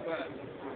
Obrigado.